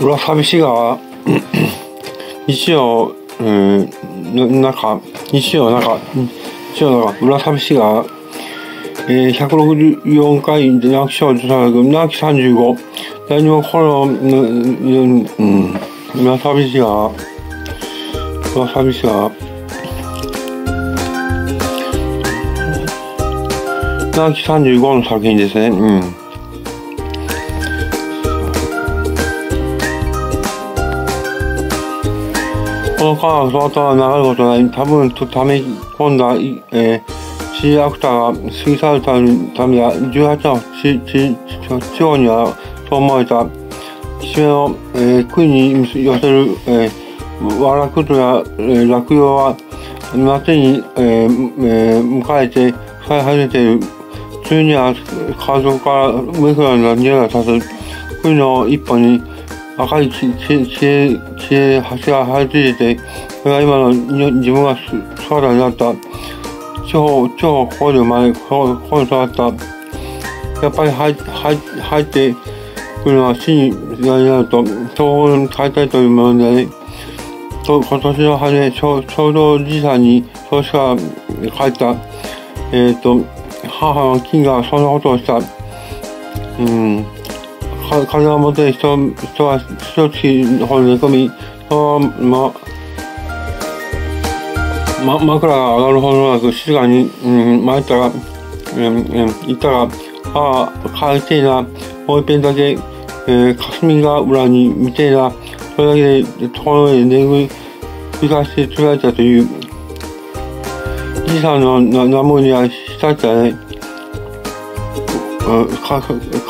浦寂しが一応、うん、なんか一応なんか一応なんか浦寂しがえー、164回直木賞受賞直木35第2話このうんうん浦寂しが浦寂しが直木35の作品ですねうん。この間、その後は流ることない、多分とため込んだ、えー、シーアクターが過ぎ去るためや、18の地地地方には、と思われた、岸辺の、えー、杭に寄せる、えー、和楽とや、えー、落葉は、夏に、えーえー、迎えて、使い始めている。梅雨には、家族から上からの匂いが立つ。杭の一本に、赤い血、血、血、血、橋が生えついてて、それが今の自分が姿になった、超、超ここで生まれ、ここで育った、やっぱり入入入ってくるのは死になると、東方に変えたいというもので、と今年の春ちょちょうどじいさんにそうしか帰った、えっ、ー、と、母の金がそんなことをした。うん風が持て人人は一月の方に寝込み、そのまま、枕が上がるほどなく静かに、うん、参ったら、うん、行ったら、ああ、帰りてえな、もう一遍だけ、えー、霞が裏に見てえな、それだけで、ところで寝ぐり返してつられたという、じいさんの名前にはしたったね。か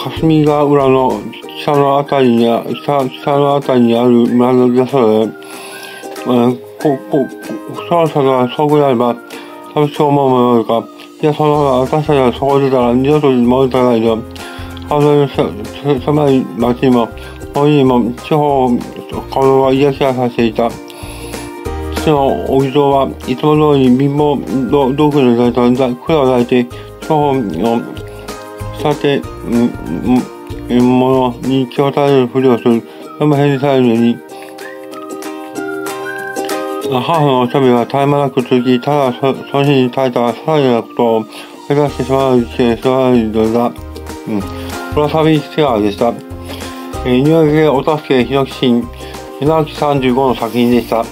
霞ヶ浦の北のあたりに北北のあたりにある村の皆さんで、ここそろそろそうであれば寂しく思うものか。いやその私たちがそこ出たら二度と戻ったないとハード狭い町にも森にも地方顔のは癒しがさせていた。父のお地蔵はいつも通り貧乏道具の財と蔵を抱いて地方のさて、ものに気をたれるふりをする。その返事されるのに、母のおしゃべりは絶え間なく続き、ただそその日に耐えたさらなことを目指してしまう事件、そういうのだ。うん。これはサビステアでした。えー、入学お助け、ヒノキシン、ひなき35の作品でした。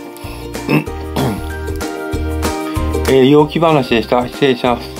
えー、陽気話でした。失礼します。